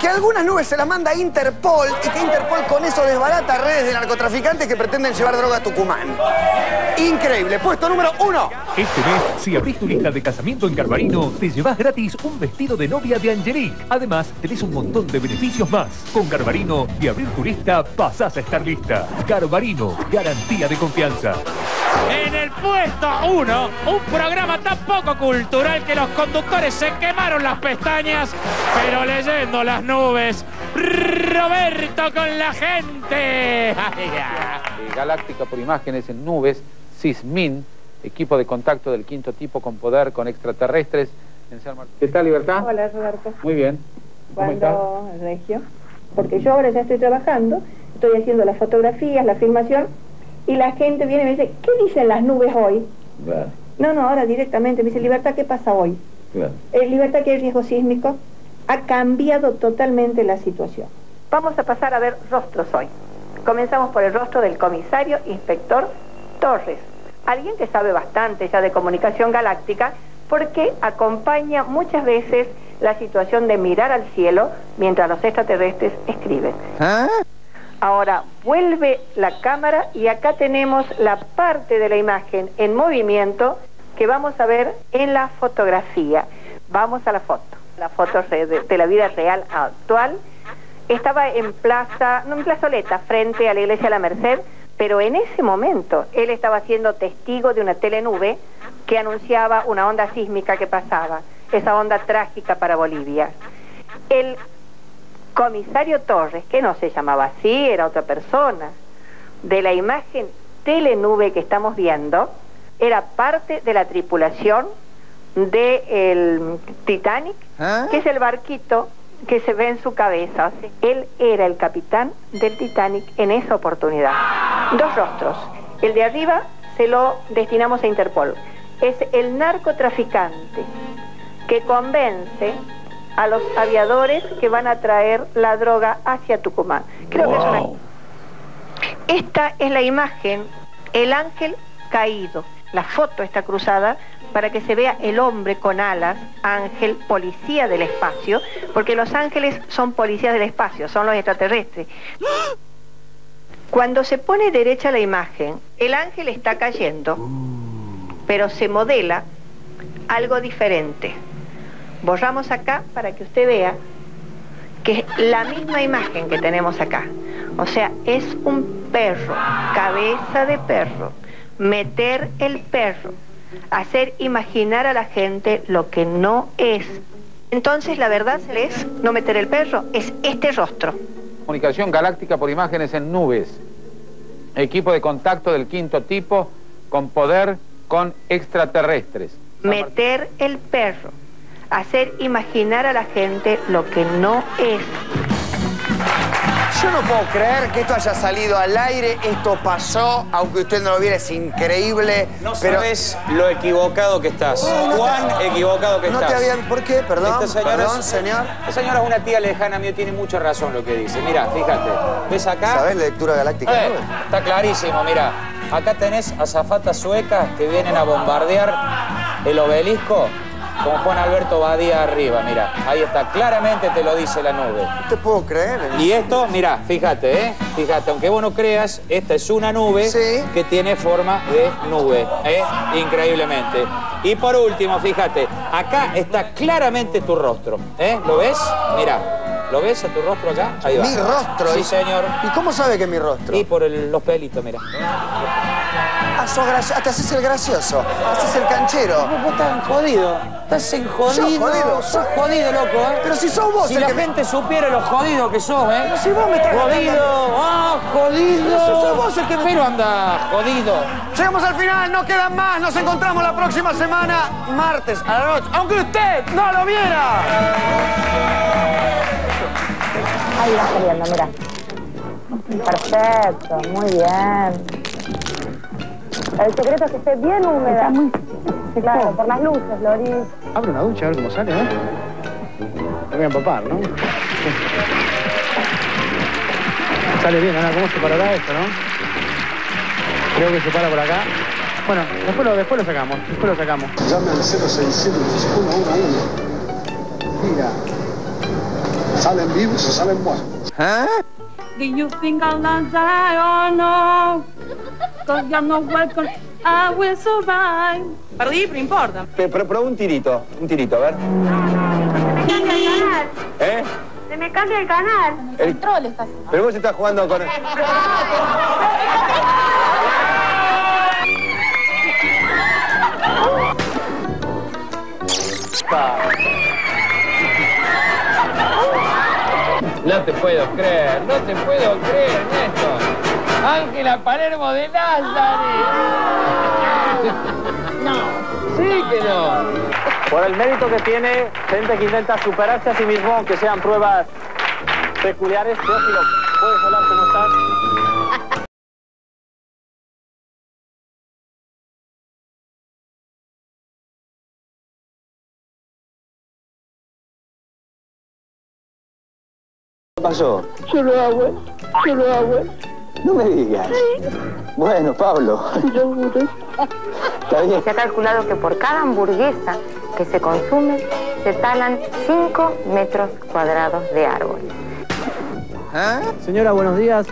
Que algunas nubes se las manda Interpol y que Interpol con eso desbarata redes de narcotraficantes que pretenden llevar droga a Tucumán. Increíble. Puesto número uno. Este mes, si abrís tu lista de casamiento en Carbarino, te llevas gratis un vestido de novia de Angelique. Además, tenés un montón de beneficios más. Con Carbarino y abrir tu lista, pasás a estar lista. Carbarino, garantía de confianza. En el puesto 1, un programa tan poco cultural que los conductores se quemaron las pestañas, pero leyendo las nubes, Roberto con la gente. Galáctica por imágenes en nubes, SISMIN, equipo de contacto del quinto tipo con poder con extraterrestres en San Martín. ¿Qué tal, Libertad? Hola, Roberto. Muy bien. ¿Cómo Regio? Porque yo ahora ya estoy trabajando, estoy haciendo las fotografías, la filmación, y la gente viene y me dice, ¿qué dicen las nubes hoy? Claro, No, no, ahora directamente me dice, Libertad, ¿qué pasa hoy? claro. Eh, Libertad, que hay riesgo sísmico, ha cambiado totalmente la situación. Vamos a pasar a ver rostros hoy. Comenzamos por el rostro del comisario inspector Torres, alguien que sabe bastante ya de comunicación galáctica porque acompaña muchas veces la situación de mirar al cielo mientras los extraterrestres escriben. Ahora vuelve la cámara y acá tenemos la parte de la imagen en movimiento que vamos a ver en la fotografía. Vamos a la foto, la foto de la vida real actual. Estaba en plaza, no en plazoleta, frente a la iglesia de la Merced, pero en ese momento él estaba siendo testigo de una telenube que anunciaba una onda sísmica que pasaba, esa onda trágica para Bolivia. El comisario Torres, que no se llamaba así, era otra persona, de la imagen telenube que estamos viendo, era parte de la tripulación del Titanic, que es el barquito que se ve en su cabeza. O sea, Él era el capitán del Titanic en esa oportunidad. Dos rostros. El de arriba se lo destinamos a Interpol. Es el narcotraficante que convence a los aviadores que van a traer la droga hacia Tucumán. Creo que es una... Esta es la imagen, el ángel caído. La foto está cruzada para que se vea el hombre con alas, ángel, policía del espacio, porque los ángeles son policías del espacio, son los extraterrestres. Cuando se pone derecha la imagen, el ángel está cayendo, pero se modela algo diferente. Borramos acá para que usted vea que es la misma imagen que tenemos acá. O sea, es un perro, cabeza de perro. Meter el perro, hacer imaginar a la gente lo que no es. Entonces la verdad es no meter el perro, es este rostro. Comunicación galáctica por imágenes en nubes. Equipo de contacto del quinto tipo con poder con extraterrestres. Meter el perro, hacer imaginar a la gente lo que no es. Yo no puedo creer que esto haya salido al aire, esto pasó, aunque usted no lo viera, es increíble. No pero sabes lo equivocado que estás. Cuán equivocado que no estás. te habían... ¿Por qué? Perdón, Esta señora perdón, es- señor. Esta señora es una tía lejana mía, tiene mucha razón lo que dice. Mira, fíjate. ¿Ves acá? ¿Sabés la lectura galáctica? Eh, está clarísimo, mira. Acá tenés azafatas suecas que vienen a bombardear el obelisco con Juan Alberto Badía arriba, mira. Ahí está, claramente te lo dice la nube. No te puedo creer. Y esto, mira, fíjate, ¿eh? Fíjate, aunque vos no creas, esta es una nube Sí. que tiene forma de nube, ¿eh? Increíblemente. Y por último, fíjate, acá está claramente tu rostro, ¿eh? ¿Lo ves? Mira, ¿lo ves a tu rostro acá? Ahí va. Mi rostro. Sí, ¿Y- señor. ¿Y cómo sabe que es mi rostro? Y por el- los pelitos, mira. Ah, sos graci- ah, te haces el gracioso, haces el canchero. Vos estás jodido. Estás en jodido. Yo jodido. Sos jodido, loco, ¿eh? Pero si sos vos Si el la que gente supiera lo jodido que sos, ¿eh? Pero si vos me estás Jodido, ah, jodido. Pero si sos vos el que me- Pero anda, jodido. Llegamos al final, no quedan más. Nos encontramos la próxima semana, martes a la noche. Aunque usted no lo viera. Ahí va saliendo, mira. Perfecto, muy bien. El secreto es que esté bien húmeda. Claro, por las luces, Loris. Abre una ducha a ver cómo sale, ¿eh? Me voy a empapar, ¿no? Sale bien, Ana, ¿cómo se parará esto, no? Creo que se para por acá. Bueno, después lo, después lo sacamos, después lo sacamos. Llame al 067 Mira. salen vivos o salen muertos. ¿Eh? Do you think I'll die or no? Cause I'm not welcome, I will survive. Perdí, pero importa. Pero, un tirito, un tirito, a ver. Se me cambia el canal. ¿Eh? Se me cambia el canal. El troll casi. Pero vos estás jugando con... No te puedo creer, no te puedo creer, Néstor. Ángela Palermo de Nazaré. No. Sí que no. Por el mérito que tiene, gente que intenta superarse a sí mismo, aunque sean pruebas peculiares. Teófilo, ¿puedes hablar cómo estás? ¿Qué pasó? Yo lo hago, yo lo hago. No me digas. Bueno, Pablo. Está bien. Se ha calculado que por cada hamburguesa que se consume se talan 5 metros cuadrados de árbol. ¿Eh? Señora, buenos días.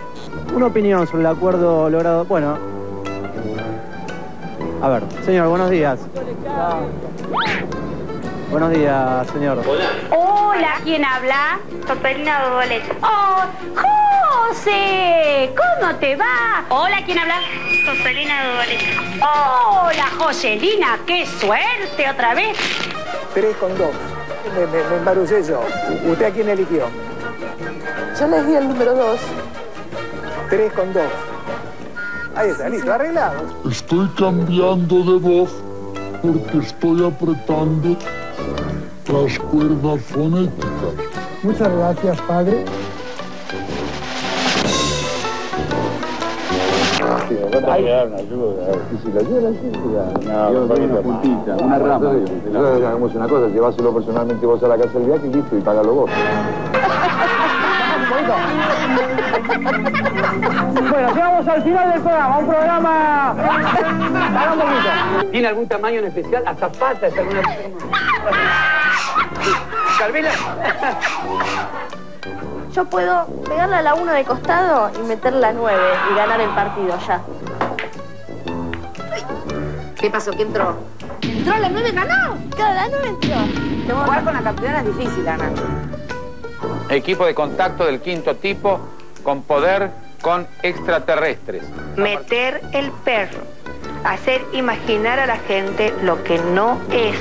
Una opinión sobre el acuerdo logrado. Bueno. A ver, señor, buenos días. Buenos días, señor. Hola, ¿quién habla? Sopelina Dodolet. ¡Oh, José! ¿Cómo te va? Hola, ¿quién habla? Sopelina Dodolet. Hola, Joselina, qué suerte otra vez. 3 con 2. Me, me, me embarullé yo. ¿Usted a quién eligió? Yo elegí el número 2. 3 con 2. Ahí está, listo, arreglado. Estoy cambiando de voz porque estoy apretando las cuerdas fonéticas. Muchas gracias, padre. Una puntita, una rama. Entonces, hagamos una cosa, lleváselo personalmente vos a la casa del viaje y listo, y págalo vos. Bueno, llegamos al final del programa, un programa... Para un poquito. ¿Tiene algún tamaño en especial? ¿Azafata? ¿Es alguna... Calvila. Yo puedo pegarle a la 1 de costado y meter la 9 y ganar el partido ya. ¿Qué pasó? ¿Quién entró? ¿Entró la 9 ganó? Claro, la 9 entró. Jugar con la campeona es difícil, Ana. Equipo de contacto del quinto tipo con poder con extraterrestres. Meter el perro. Hacer imaginar a la gente lo que no es.